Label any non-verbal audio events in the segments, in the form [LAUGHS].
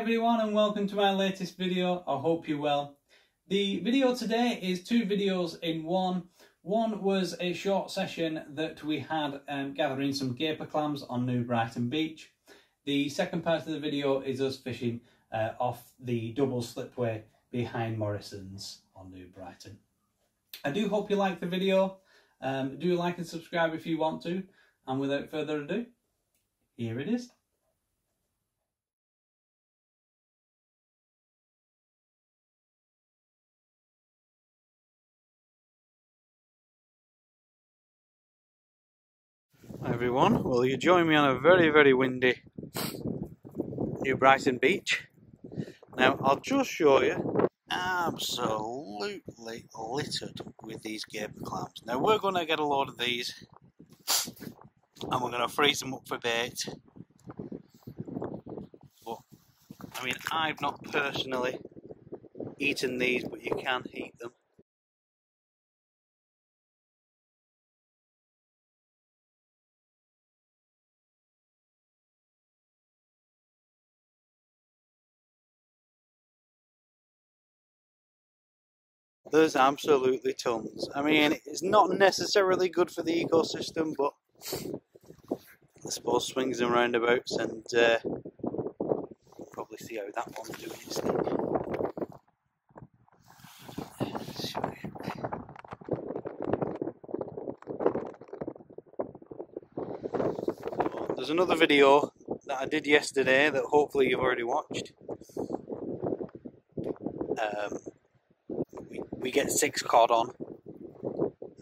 Everyone and welcome to my latest video. I hope you're well. The video today is two videos in one. One was a short session that we had um, gathering some gaper clams on New Brighton Beach. The second part of the video is us fishing uh, off the double slipway behind Morrison's on New Brighton. I do hope you like the video. Um, do like and subscribe if you want to. And without further ado, here it is. Everyone. Well, you join me on a very, very windy New Brighton beach. Now, I'll just show you absolutely littered with these gaper clams. Now, we're going to get a load of these and we're going to freeze them up for bait. But, I mean, I've not personally eaten these, but you can eat them. There's absolutely tons. I mean, it's not necessarily good for the ecosystem, but I suppose swings and roundabouts, and uh, probably see how that one's doing its thing. there's another video that I did yesterday that hopefully you've already watched. Um, we get six cod on.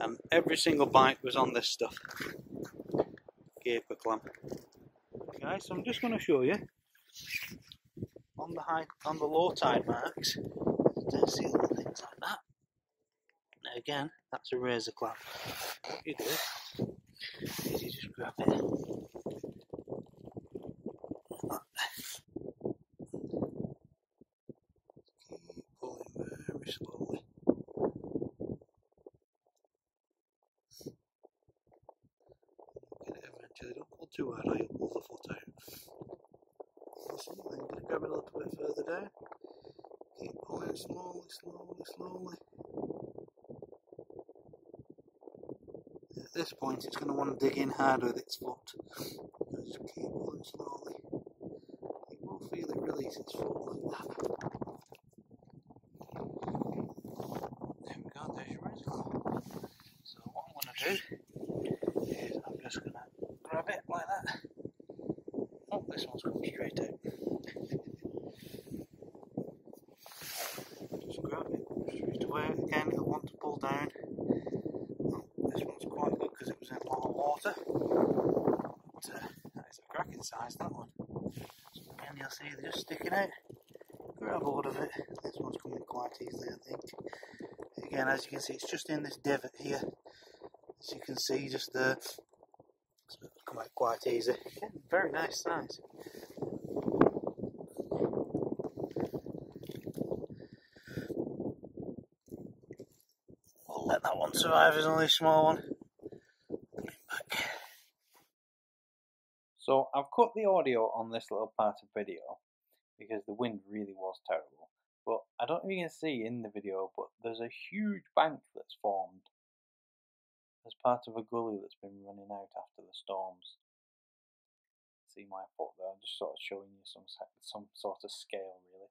And every single bite was on this stuff. Gaper clam okay so I'm just going to show you. On the high on the low tide marks. Don't see little things like that. Now again that's a razor clam what you do is you just grab it too hard or you'll pull the foot out. See, then going to grab it a little bit further down. Keep pulling slowly, slowly, slowly. At this point it's going to want to dig in hard with its foot. Just keep pulling slowly. You will feel it release its foot like that. There we go, there's your result. So what I'm going to do this one's coming straight out. Just grab it straight away. Again, you'll want to pull down. Oh, this one's quite good because it was in a lot of water. But uh, that is a cracking size, that one. So again, you'll see they're just sticking out. Grab hold of it. This one's coming quite easily, I think. Again, as you can see, it's just in this divot here. As you can see, just uh, there. So it'll come out quite easy. very nice size. We'll let that one survive as only a small one. Put him back. So I've cut the audio on this little part of video because the wind really was terrible. But I don't know if you can see in the video, but there's a huge bank that's formed as part of a gully that's been running out after the storms. See my foot there, I'm just sort of showing you some some sort of scale really.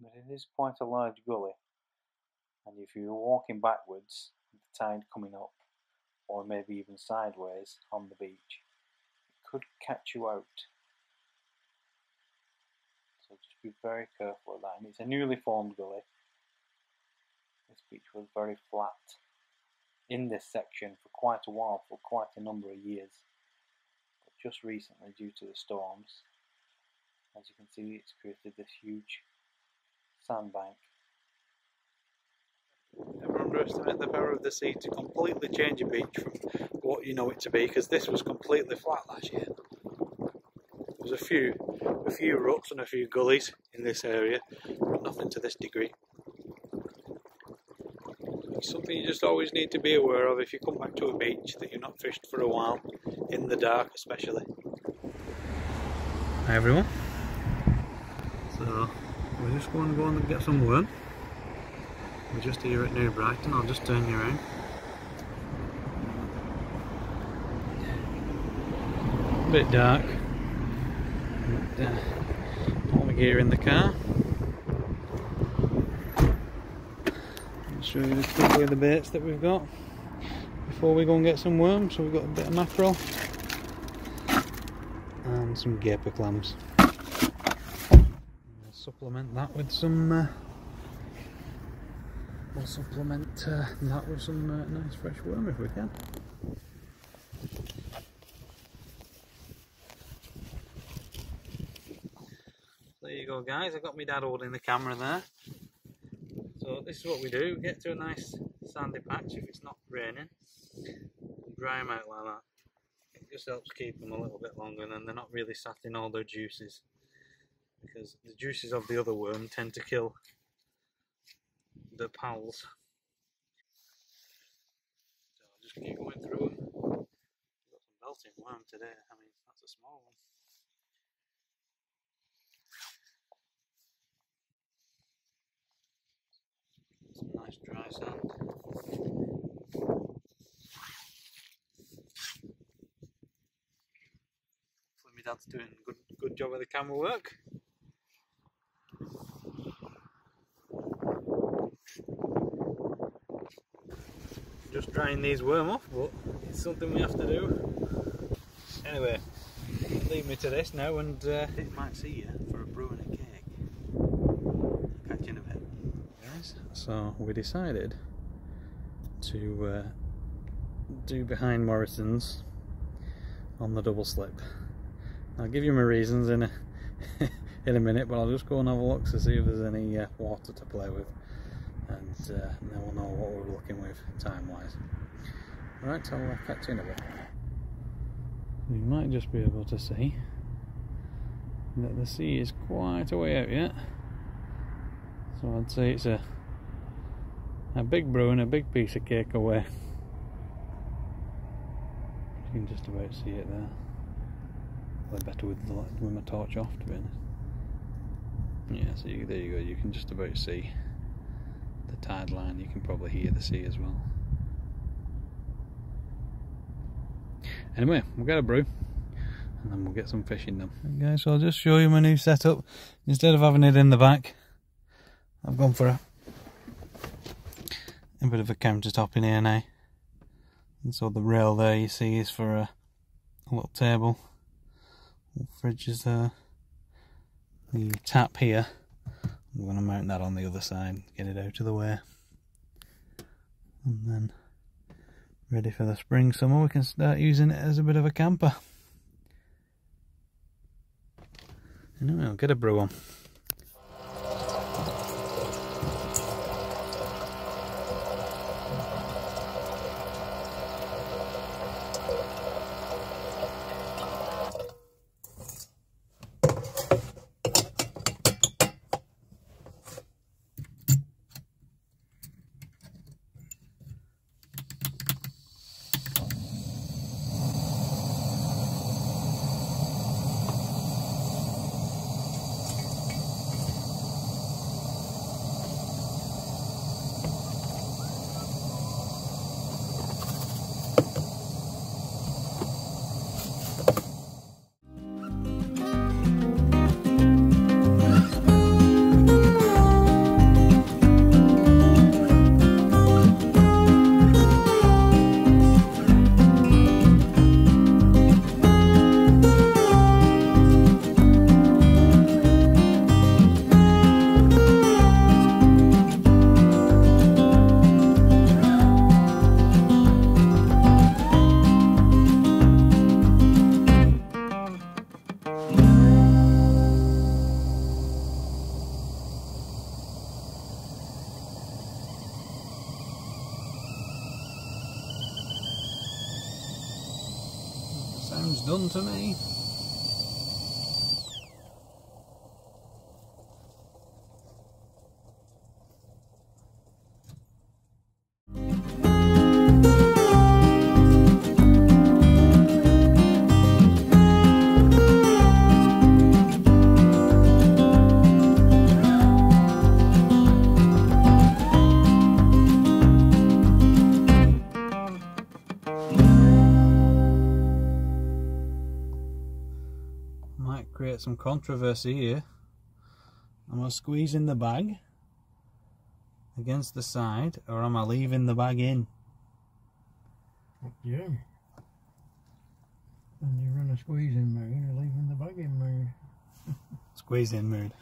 But it is quite a large gully, and if you're walking backwards, the tide coming up, or maybe even sideways on the beach, could catch you out. So just be very careful of that. And it's a newly formed gully, this beach was very flat in this section for quite a while, for quite a number of years. But just recently, due to the storms, as you can see, it's created this huge sandbank. Underestimate the power of the sea to completely change a beach from what you know it to be, because this was completely flat last year. There was a few, a few ruts and a few gullies in this area, but nothing to this degree something you just always need to be aware of if you come back to a beach that you're not fished for a while, in the dark especially. Hi everyone. So we're just going to go and get some worm. We're just here at New Brighton, I'll just turn you around. A bit dark. But, uh, all the gear in the car. I'll show you quickly the baits that we've got before we go and get some worms. So we've got a bit of mackerel and some gaper clams. We'll supplement that with some. Uh, we'll supplement uh, that with some uh, nice fresh worm if we can. There you go, guys. I've got my dad holding the camera there. So this is what we do: we get to a nice sandy patch if it's not raining, dry them out like that It just helps keep them a little bit longer and then they're not really sat in all their juices because the juices of the other worm tend to kill the pals. So I'll just keep going through them. Got some belting worm today, I mean that's a small one. Some nice dry sand. dad's doing good, good job of the camera work. Just drying these worm off, but it's something we have to do. Anyway, leave me to this now and uh, it might see you for a brew and a cake. Catch you in a bit. Yes, so we decided to uh, do behind Morrison's on the double slip. I'll give you my reasons in a [LAUGHS] in a minute, but I'll just go and have a look to see if there's any uh, water to play with, and, uh, then we'll know what we're looking with time-wise. Right, I'll uh, catch you in a bit. You might just be able to see that the sea is quite a way out yet. So I'd say it's a a big brew and a big piece of cake away. You can just about see it there probably better with, the, with my torch off to be honest. Yeah, so you, there you go, you can just about see the tide line, you can probably hear the sea as well. Anyway, we'll get a brew and then we'll get some fishing done. Okay, so I'll just show you my new setup. Instead of having it in the back, I've gone for a, a bit of a countertop in here now. And so the rail there you see is for a, a little table fridge is there. The tap here, I'm going to mount that on the other side, get it out of the way. And then ready for the spring summer we can start using it as a bit of a camper. Anyway, I'll get a brew on. Some controversy here. Am I squeezing the bag against the side or am I leaving the bag in? Up to you. And you're in a squeezing mood, you're leaving the bag in mood. [LAUGHS] Squeezing mood.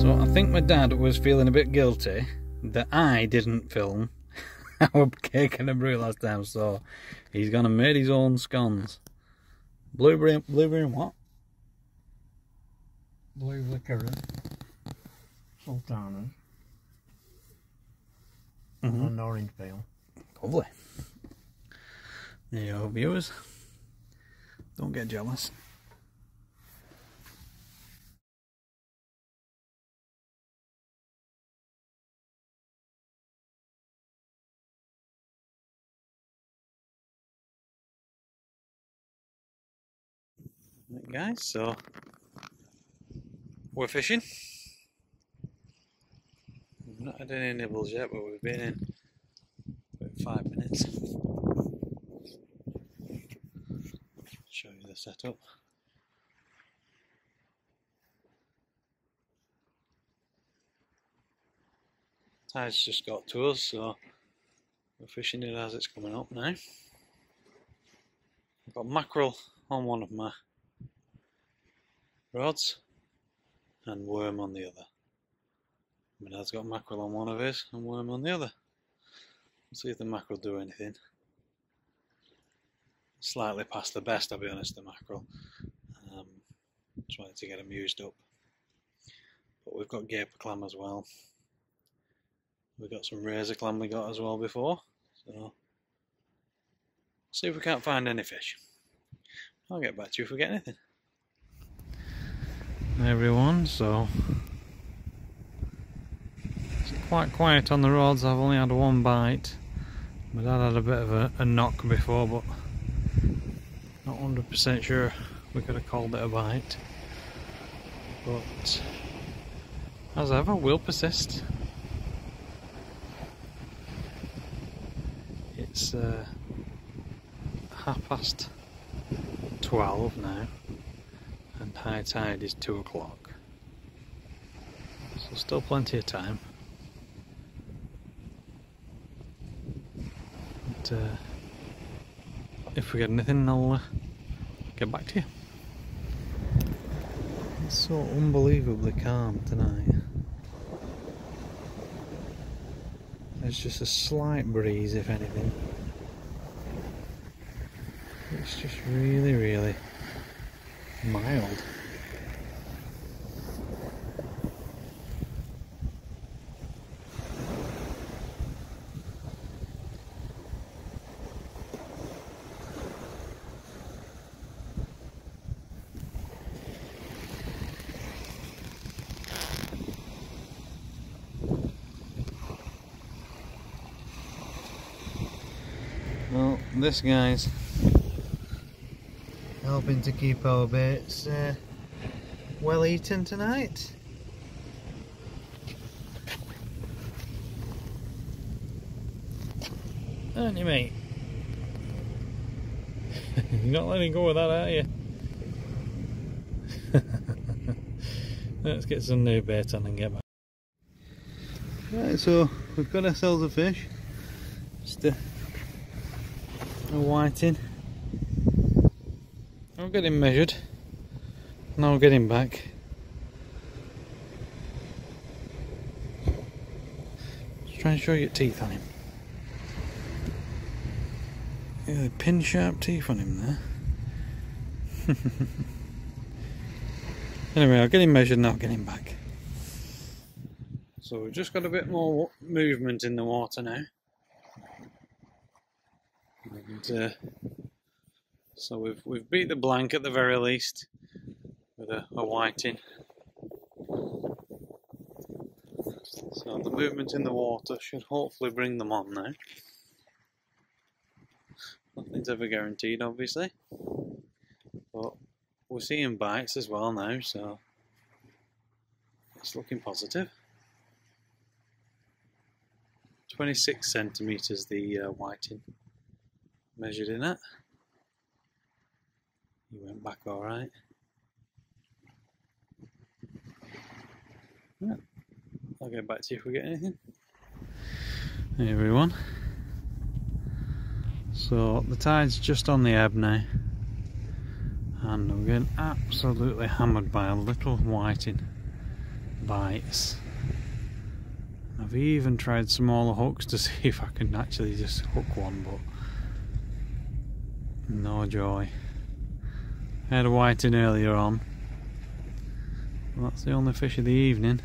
So I think my dad was feeling a bit guilty that I didn't film our cake and a brew last time, so he's gonna made his own scones. Blueberry, blueberry and what? Blue liquor, sultanas, Mm -hmm. and orange peel. Lovely. There you go, viewers. Don't get jealous. Guys, so we're fishing. We've not had any nibbles yet, but we've been in about five minutes. Show you the setup. Tide's just got to us, so we're fishing it as it's coming up now. I've got mackerel on one of my rods and worm on the other. My dad's got mackerel on one of his and worm on the other. Let's see if the mackerel do anything. Slightly past the best, I'll be honest, the mackerel. Um, trying to get them used up. But we've got gaper clam as well. We've got some razor clam we got as well before. So, see if we can't find any fish. I'll get back to you if we get anything everyone so. It's quite quiet on the roads. I've only had one bite. My dad had a bit of a, a knock before but not 100% sure we could have called it a bite. But as ever we'll persist. It's uh, half past 12 now high tide is 2 o'clock. So still plenty of time. But, uh, if we get anything I'll uh, get back to you. It's so unbelievably calm tonight. There's just a slight breeze if anything. It's just really, really mild. Well, this guy's helping to keep our baits uh, well eaten tonight. Aren't you, mate? [LAUGHS] You're not letting go of that, are you? [LAUGHS] Let's get some new bait on and get back. Right, so we've got ourselves a fish. Just a, a whiting. I'll get him measured. Now I'll get him back. Just try and show your teeth on him. Yeah, pin sharp teeth on him there. [LAUGHS] anyway, I'll get him measured and I'll get him back. So we've just got a bit more movement in the water now. And, uh, so we've we've beat the blank at the very least with a, a whiting. So the movement in the water should hopefully bring them on now. Nothing's ever guaranteed obviously. But we're seeing bites as well now, so it's looking positive. 26 centimetres the uh, whiting measured in it. He went back alright. Yeah. I'll get back to you if we get anything. Hey everyone. So the tide's just on the ebb now and we're getting absolutely hammered by a little whiting bites. I've even tried smaller hooks to [LAUGHS] see if I can actually just hook one but no joy. Had a whiting earlier on. Well, that's the only fish of the evening.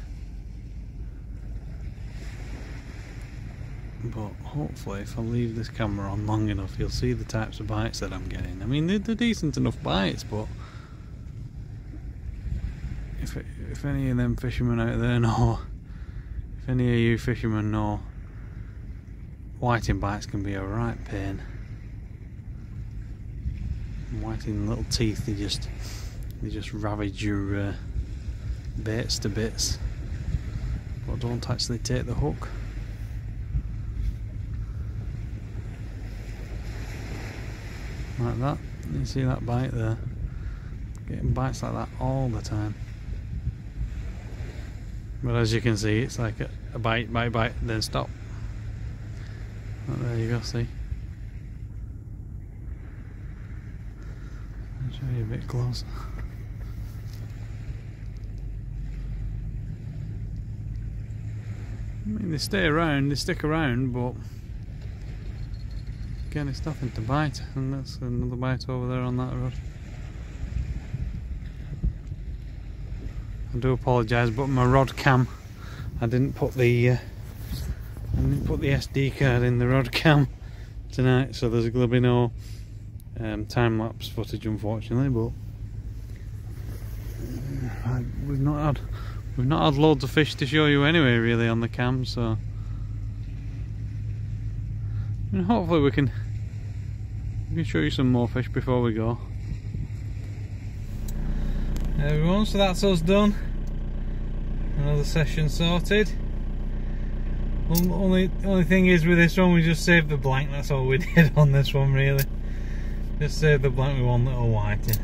But hopefully if I leave this camera on long enough you'll see the types of bites that I'm getting. I mean they're, they're decent enough bites but if, if any of them fishermen out there know, if any of you fishermen know, whiting bites can be a right pain. Whiting little teeth, they just they just ravage your uh, baits to bits, but don't actually take the hook. Like that. You see that bite there? Getting bites like that all the time. But as you can see, it's like a, a bite, bite, bite, then stop. There you go, see? I'll show you a bit closer. I mean, they stay around, they stick around, but again, it's nothing to bite, and that's another bite over there on that rod. I do apologise, but my rod cam, I didn't put the uh, I didn't put the SD card in the rod cam tonight, so there's going to be no um, time lapse footage, unfortunately. But uh, we've not had we've not had loads of fish to show you anyway, really, on the cam. So and hopefully we can we can show you some more fish before we go everyone so that's us done another session sorted only only thing is with this one we just saved the blank that's all we [LAUGHS] did on this one really just saved the blank with one little whiting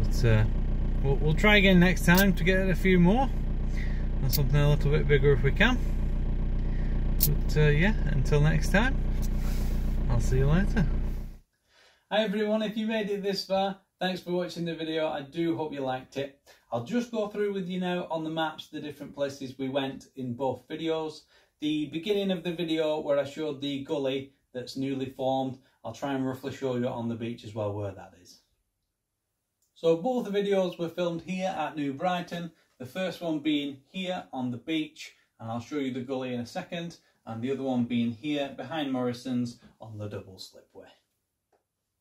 but uh, we'll, we'll try again next time to get a few more. And something a little bit bigger if we can. But uh, yeah until next time. I'll see you later. Hi everyone. If you made it this far Thanks for watching the video. I do hope you liked it. I'll just go through with you now on the maps the different places we went in both videos. The beginning of the video where I showed the gully that's newly formed, I'll try and roughly show you on the beach as well where that is. So both the videos were filmed here at New Brighton. The first one being here on the beach and I'll show you the gully in a second and the other one being here behind Morrison's on the double slipway.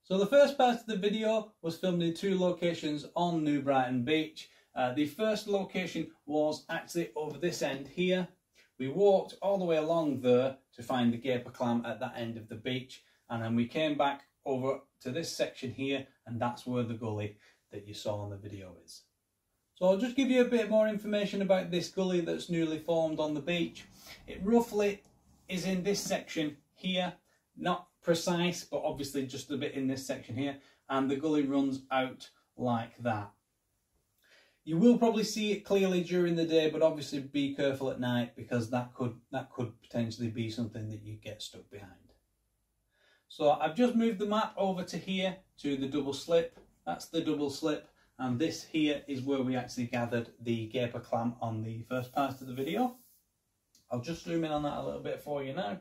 So the first part of the video was filmed in two locations on New Brighton Beach. Uh, the first location was actually over this end here. We walked all the way along there to find the gaper clam at that end of the beach and then we came back over to this section here and that's where the gully that you saw on the video is. So I'll just give you a bit more information about this gully that's newly formed on the beach. It roughly is in this section here, not precise, but obviously just a bit in this section here. And the gully runs out like that. You will probably see it clearly during the day, but obviously be careful at night because that could that could potentially be something that you get stuck behind. So I've just moved the map over to here to the double slip. That's the double slip. And this here is where we actually gathered the gaper clam on the first part of the video. I'll just zoom in on that a little bit for you now.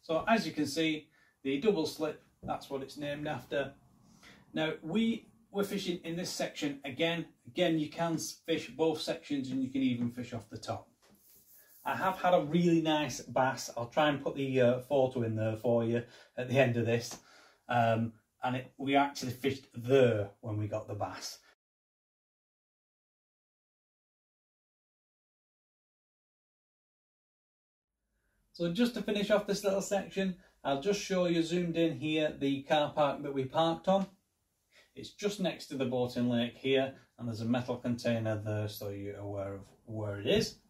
So as you can see, the double slip, that's what it's named after. Now we were fishing in this section again. Again, you can fish both sections and you can even fish off the top. I have had a really nice bass. I'll try and put the uh, photo in there for you at the end of this. Um, and it, we actually fished there when we got the bass. So just to finish off this little section, I'll just show you zoomed in here the car park that we parked on. It's just next to the boating lake here and there's a metal container there so you're aware of where it is.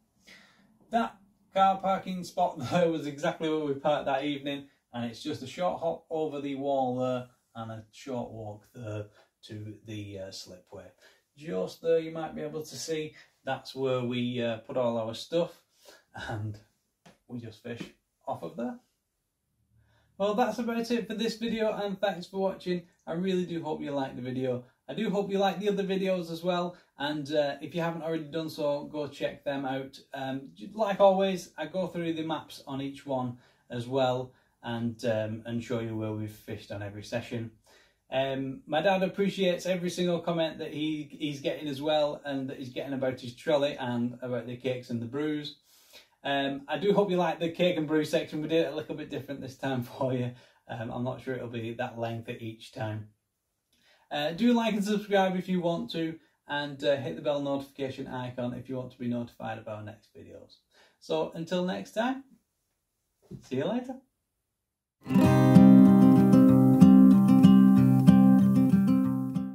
That car parking spot [LAUGHS] there was exactly where we parked that evening, and it's just a short hop over the wall there and a short walk there to the uh, slipway. Just there, you might be able to see that's where we uh, put all our stuff, and we just fish off of there. Well, that's about it for this video, and thanks for watching. I really do hope you liked the video. I do hope you like the other videos as well. And uh, if you haven't already done so, go check them out. Um, like always, I go through the maps on each one as well and um, and show you where we've fished on every session. Um, my dad appreciates every single comment that he he's getting as well, and that he's getting about his trolley and about the cakes and the brews. Um, I do hope you like the cake and brew section. We did it a little bit different this time [LAUGHS] for you. Um, I'm not sure it'll be that length each time. Uh, do like and subscribe if you want to, and uh, hit the bell notification icon if you want to be notified about our next videos. So until next time, see you later.